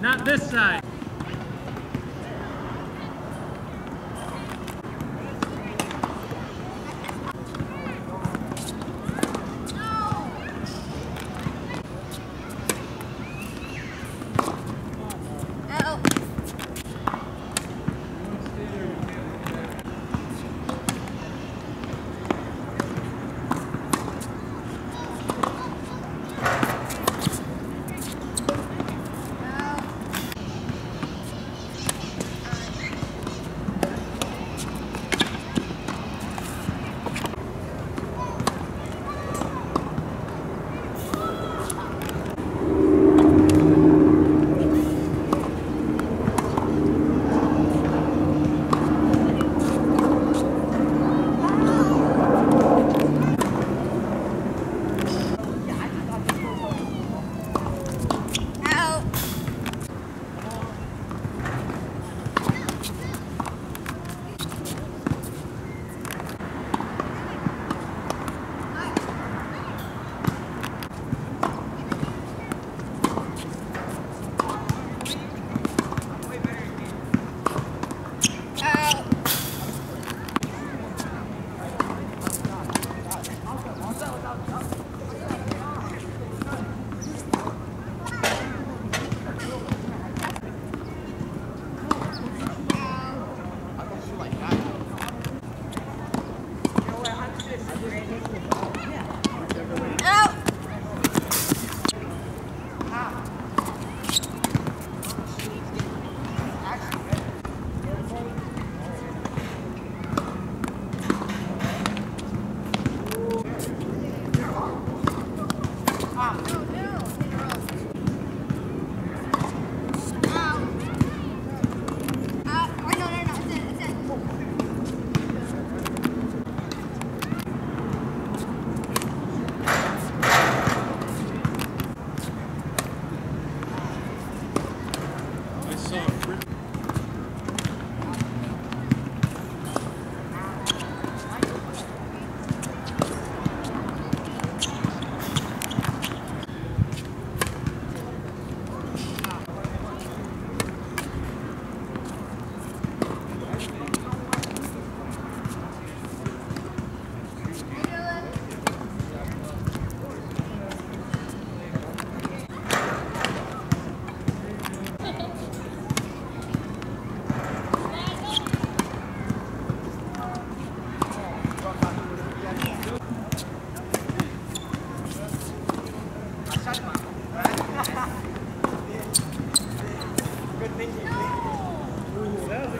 Not this side.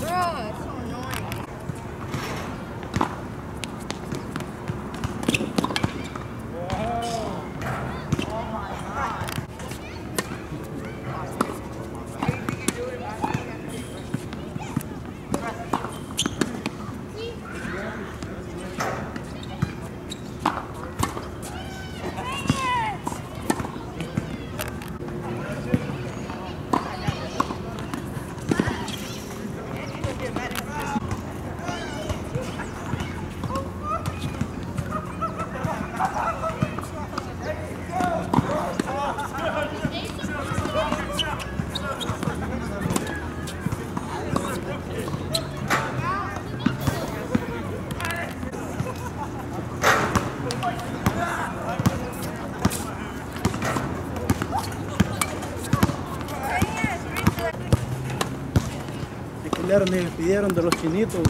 Abroad. ni me pidieron de los chinitos.